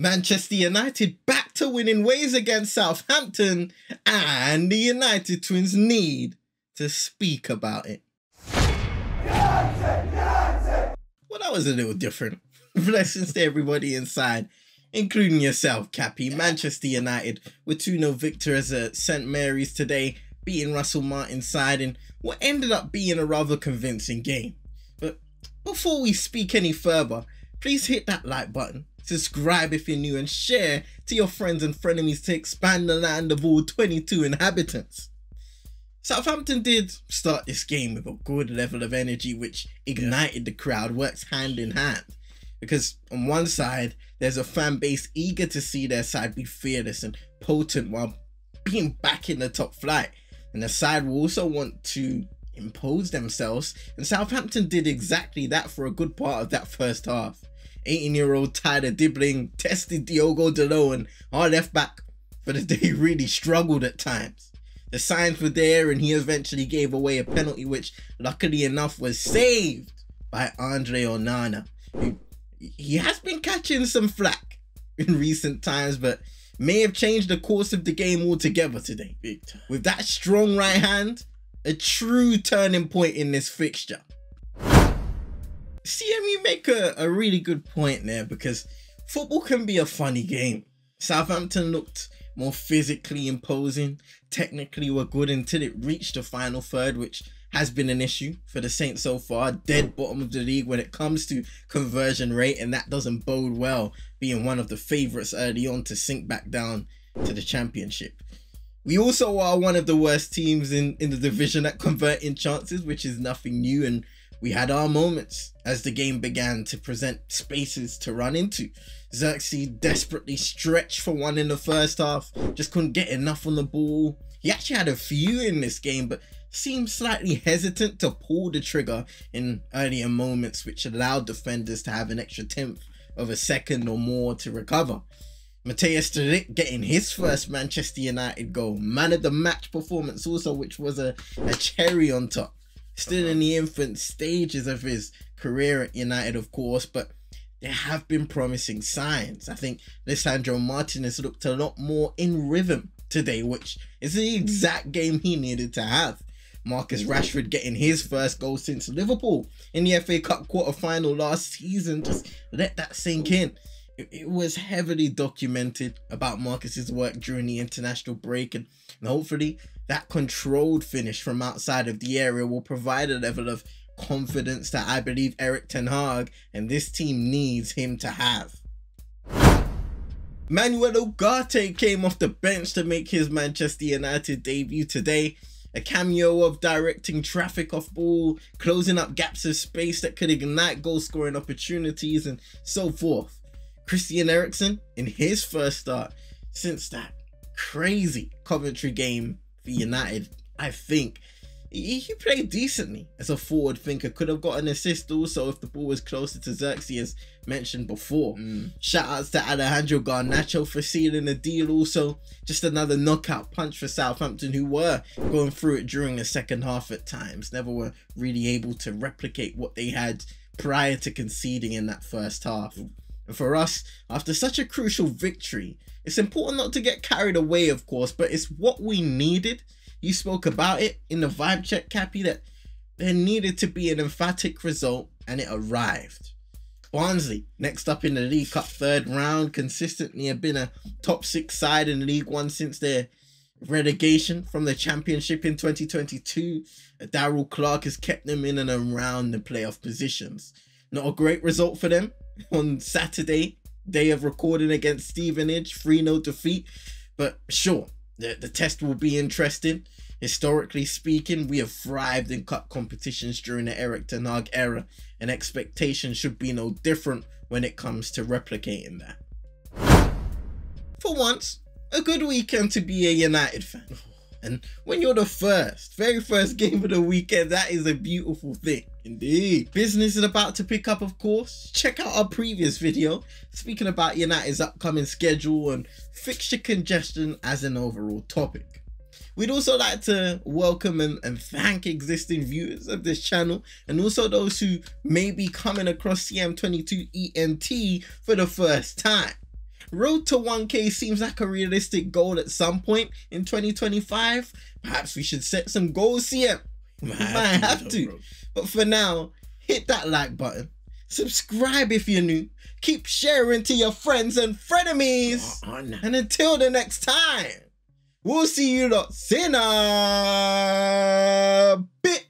Manchester United back to winning ways against Southampton, and the United Twins need to speak about it. Well, that was a little different. Blessings to everybody inside, including yourself, Cappy. Manchester United were 2 0 victors at St Mary's today, beating Russell Martin's side in what ended up being a rather convincing game. But before we speak any further, please hit that like button subscribe if you're new, and share to your friends and frenemies to expand the land of all 22 inhabitants. Southampton did start this game with a good level of energy, which ignited the crowd, works hand in hand. Because on one side, there's a fan base eager to see their side be fearless and potent while being back in the top flight. And the side will also want to impose themselves, and Southampton did exactly that for a good part of that first half. 18 year old Tyler Dibbling tested Diogo Dalot and our left back for the day really struggled at times. The signs were there and he eventually gave away a penalty which luckily enough was saved by Andre Onana. Who, he has been catching some flack in recent times but may have changed the course of the game altogether today. With that strong right hand, a true turning point in this fixture. CM, you make a, a really good point there because football can be a funny game. Southampton looked more physically imposing, technically were good until it reached the final third, which has been an issue for the Saints so far. Dead mm. bottom of the league when it comes to conversion rate, and that doesn't bode well, being one of the favourites early on to sink back down to the championship. We also are one of the worst teams in, in the division at converting chances, which is nothing new, and we had our moments as the game began to present spaces to run into. Zirkzee desperately stretched for one in the first half, just couldn't get enough on the ball. He actually had a few in this game, but seemed slightly hesitant to pull the trigger in earlier moments, which allowed defenders to have an extra tenth of a second or more to recover. Matthijs de Ligt getting his first Manchester United goal, man of the match performance also, which was a, a cherry on top still uh-huh. in the infant stages of his career at United, of course, but there have been promising signs. I think Lisandro Martinez looked a lot more in rhythm today, which is the exact game he needed to have. Marcus Rashford getting his first goal since Liverpool in the FA Cup quarter final last season. Just let that sink in. It, was heavily documented about Marcus's work during the international break, and, and hopefully that controlled finish from outside of the area will provide a level of confidence that I believe Erik Ten Hag and this team needs him to have. Manuel Ugarte came off the bench to make his Manchester United debut today. A cameo of directing traffic off ball, closing up gaps of space that could ignite goal scoring opportunities, and so forth. Christian Eriksen, in his first start since that crazy Coventry game for United, I think he, he played decently as a forward thinker. Could have got an assist also if the ball was closer to Zirkzee, as mentioned before. Mm. Shout outs to Alejandro Garnacho for sealing the deal. Also, just another knockout punch for Southampton, who were going through it during the second half at times. Never were really able to replicate what they had prior to conceding in that first half. And for us, after such a crucial victory, it's important not to get carried away, of course, but it's what we needed. You spoke about it in the vibe check, Cappy, that there needed to be an emphatic result, and it arrived. Barnsley, next up in the League Cup third round, consistently have been a top six side in League One since their relegation from the Championship in 2022. Darrell Clarke has kept them in and around the playoff positions. Not a great result for them on Saturday day of recording against Stevenage, 3 0 defeat. But sure, the, the test will be interesting. Historically speaking, we have thrived in cup competitions during the Erik Ten Hag era, and expectations should be no different when it comes to replicating that. For once, a good weekend to be a United fan. And when you're the first, very first game of the weekend, that is a beautiful thing. Indeed. Business is about to pick up, of course. Check out our previous video speaking about United's upcoming schedule and fixture congestion as an overall topic. We'd also like to welcome and, and thank existing viewers of this channel and also those who may be coming across CM22 ENT for the first time. Road to 1K seems like a realistic goal at some point in 2025. Perhaps we should set some goals here. We might have to. But for now, hit that like button. Subscribe if you're new. Keep sharing to your friends and frenemies. And until the next time, we'll see you lot in a bit.